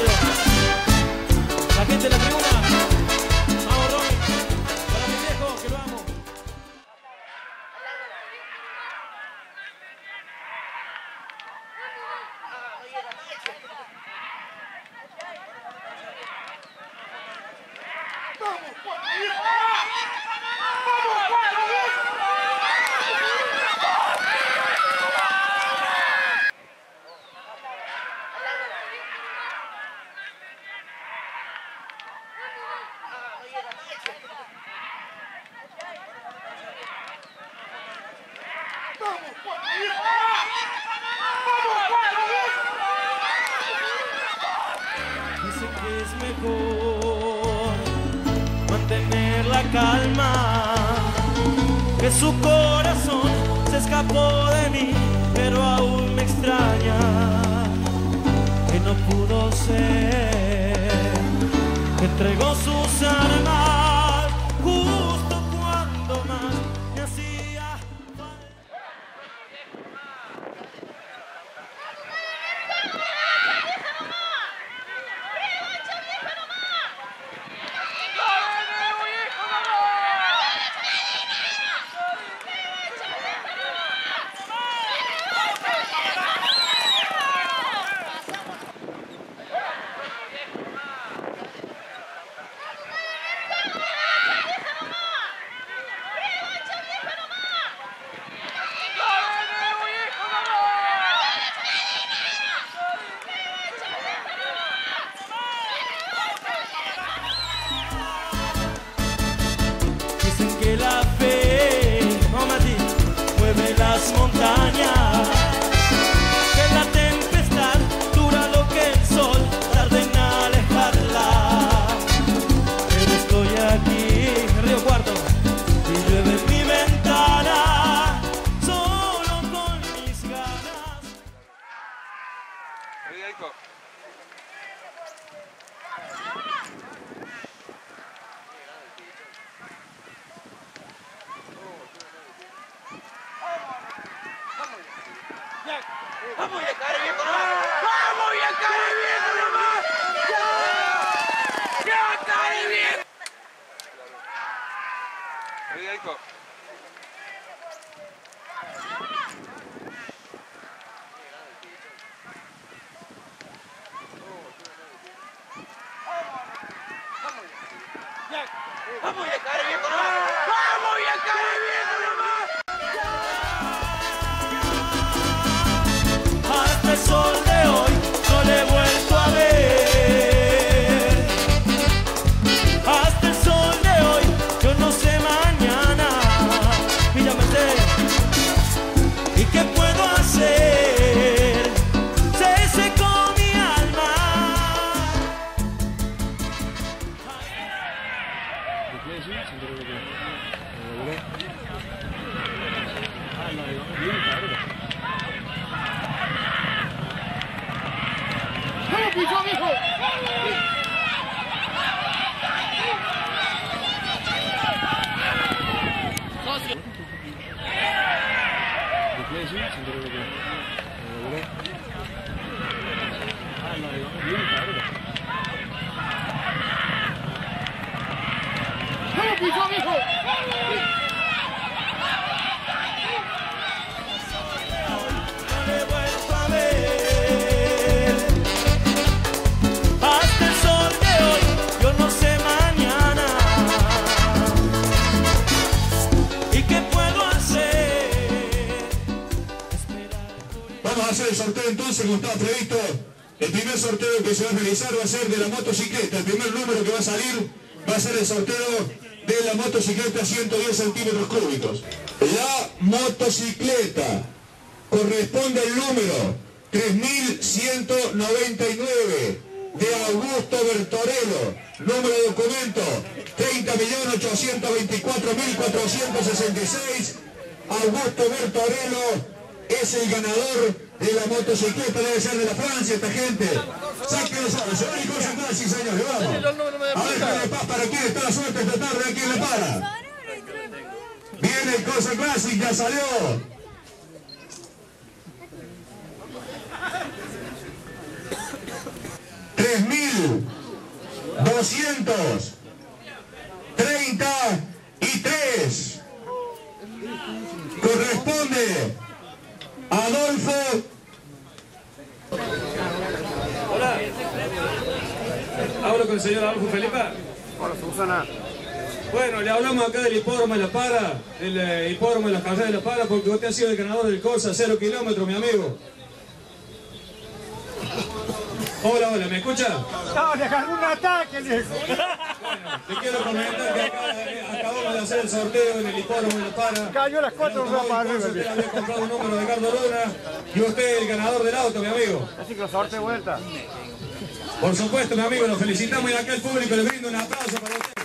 La gente la tribuna. Vamos. Para mi viejo, que lo amo. Dicen que es mejor mantener la calma, que su corazón se escapó de mí, pero aún me extraña, que no pudo ser, que entregó sus armas justo cuando más me hacía que la fe, oh Mati, mueve las montañas. Que la tempestad dura lo que el sol tarda en alejarla. Pero estoy aquí, Río Cuarto, y llueve mi ventana, solo con mis ganas. ¡Vamos, Yacare, viejo nomás! ¡Vamos, Yacare, viejo nomás! ¡Ya! ¡Yacare, viejo! Federico. ¡Vamos, Yacare, viejo nomás! ¡Vamos, Yacare, viejo nomás! ¿Y qué puedo hacer? Se secó mi alma. El sorteo entonces como estaba previsto. El primer sorteo que se va a realizar va a ser de la motocicleta. El primer número que va a salir va a ser el sorteo de la motocicleta 110 centímetros cúbicos. La motocicleta corresponde al número 3199 de Augusto Bertorello. Número de documento 30.824.466. Augusto Bertorello es el ganador de la motocicleta, debe ser de la Francia esta gente. Sáquenlo solo, se van y concentrar, sí señores, vamos. A ver, Jaime Paz, ¿para quién está la suerte esta tarde? ¿A quién le para? Viene el Cosa Classic, ya salió. 3.233. Corresponde Adolfo. Hola. Hablo con el señor Adolfo Felipe. Hola, Susana. Bueno, le hablamos acá del hipódromo de La Para, el eh, hipódromo de las carreras de La Para, porque usted ha sido el ganador del Corsa, cero kilómetros, mi amigo. Hola, hola, ¿me escucha? No, agarró un ataque, le Le quiero comentar que acá, acabamos de hacer el sorteo en el hipódromo de La Para. Cayó las cuatro para arriba, viejo. Usted había comprado un número de Carlos Luna y usted es el ganador del auto, mi amigo. Así que lo sorte vuelta. Por supuesto, mi amigo, lo felicitamos y acá el público le brinda un aplauso para usted.